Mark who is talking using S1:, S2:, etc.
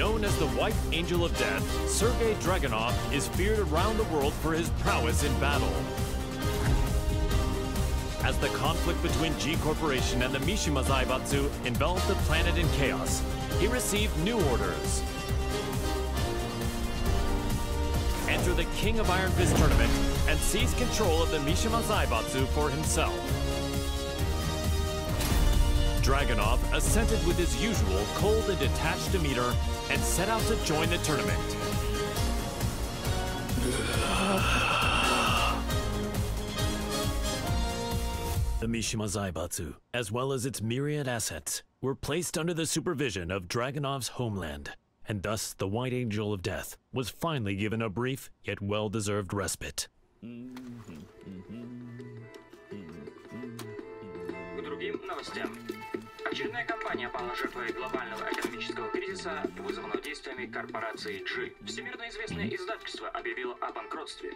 S1: Known as the White Angel of Death, Sergei Dragunov is feared around the world for his prowess in battle. As the conflict between G Corporation and the Mishima Zaibatsu enveloped the planet in chaos, he received new orders. Enter the King of Iron Fist tournament and seize control of the Mishima Zaibatsu for himself. Dragunov assented with his usual cold and detached demeanor and set out to join the tournament. The Mishima Zaibatsu, as well as its myriad assets, were placed under the supervision of Dragunov's homeland, and thus the White Angel of Death was finally given a brief yet well-deserved respite.
S2: К другим новостям. Очередная компания пала жертвой глобального экономического кризиса, вызванного действиями корпорации G. Всемирно известное издательство объявило о банкротстве.